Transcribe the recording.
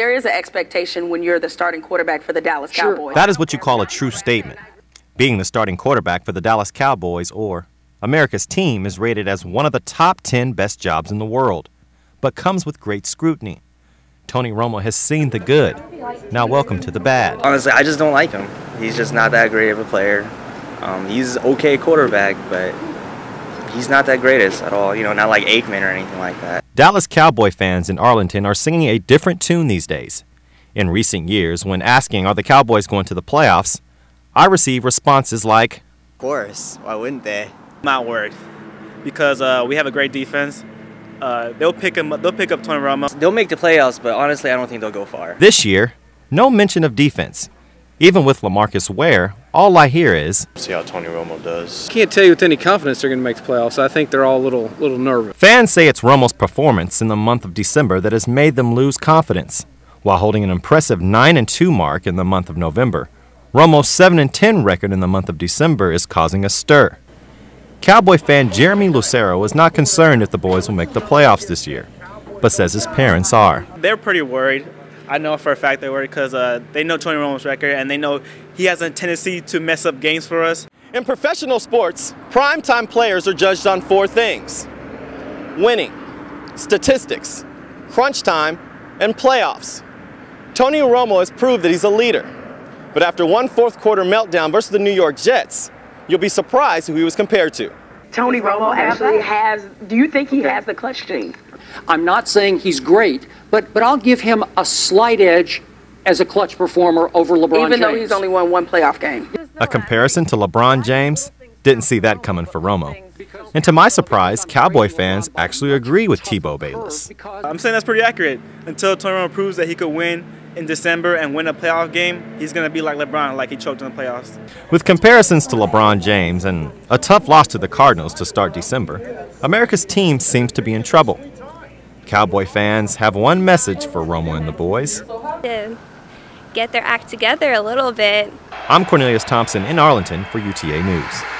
There is an expectation when you're the starting quarterback for the Dallas Sure. Cowboys. That is what you call a true statement. Being the starting quarterback for the Dallas Cowboys or America's team is rated as one of the top 10 best jobs in the world, but comes with great scrutiny. Tony Romo has seen the good. Now, welcome to the bad. Honestly, I just don't like him. He's just not that great of a player. Um, he's okay quarterback, but he's not that greatest at all. You know, not like Aikman or anything like that. Dallas Cowboy fans in Arlington are singing a different tune these days. In recent years, when asking, Are the Cowboys going to the playoffs? I receive responses like, Of course, why wouldn't they? not worried because uh, we have a great defense. Uh, they'll pick him. They'll pick up Tony Romo. They'll make the playoffs, but honestly, I don't think they'll go far. This year, no mention of defense. Even with DeMarcus Ware, all I hear is, see how Tony Romo does. Can't tell you with any confidence they're going to make the playoffs. I think they're all a little, little nervous. Fans say it's Romo's performance in the month of December that has made them lose confidence, while holding an impressive 9 and 2 mark in the month of November. Romo's 7 and 10 record in the month of December is causing a stir. Cowboy fan Jeremy Lucero is not concerned if the boys will make the playoffs this year, but says his parents are. They're pretty worried. I know for a fact they were because uh, they know Tony Romo's record and they know he has a tendency to mess up games for us. In professional sports, primetime players are judged on four things winning, statistics, crunch time, and playoffs. Tony Romo has proved that he's a leader. But after one fourth quarter meltdown versus the New York Jets, you'll be surprised who he was compared to. Tony Romo actually has. Do you think he has the clutch gene? I'm not saying he's great, but but I'll give him a slight edge as a clutch performer over LeBron Even James. though he's only won one playoff game. A comparison to LeBron James? Didn't see that coming for Romo. And to my surprise, Cowboy fans actually agree with Tebow Bayless. I'm saying that's pretty accurate. Until Tony Romo proves that he could win in December and win a playoff game, he's gonna be like LeBron, like he choked in the playoffs. With comparisons to LeBron James and a tough loss to the Cardinals to start December, America's team seems to be in trouble. Cowboy fans have one message for Romo and the boys. to get their act together a little bit. I'm Cornelius Thompson in Arlington for UTA News.